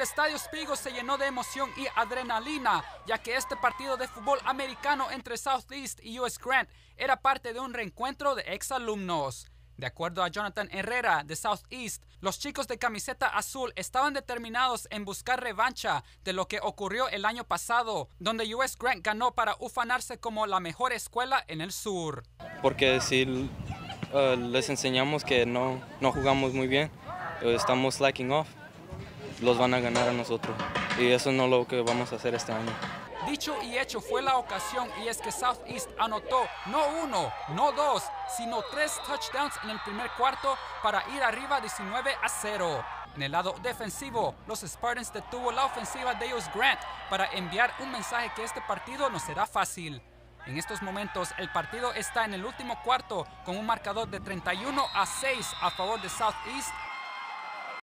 El estadio Spiegel se llenó de emoción y adrenalina, ya que este partido de fútbol americano entre Southeast y US Grant era parte de un reencuentro de exalumnos. De acuerdo a Jonathan Herrera de Southeast, los chicos de camiseta azul estaban determinados en buscar revancha de lo que ocurrió el año pasado, donde US Grant ganó para ufanarse como la mejor escuela en el sur. Porque si uh, les enseñamos que no, no jugamos muy bien, uh, estamos slacking off, los van a ganar a nosotros. Y eso no es lo que vamos a hacer este año. Dicho y hecho fue la ocasión y es que Southeast anotó no uno, no dos, sino tres touchdowns en el primer cuarto para ir arriba 19 a 0. En el lado defensivo, los Spartans detuvo la ofensiva de US Grant para enviar un mensaje que este partido no será fácil. En estos momentos el partido está en el último cuarto con un marcador de 31 a 6 a favor de Southeast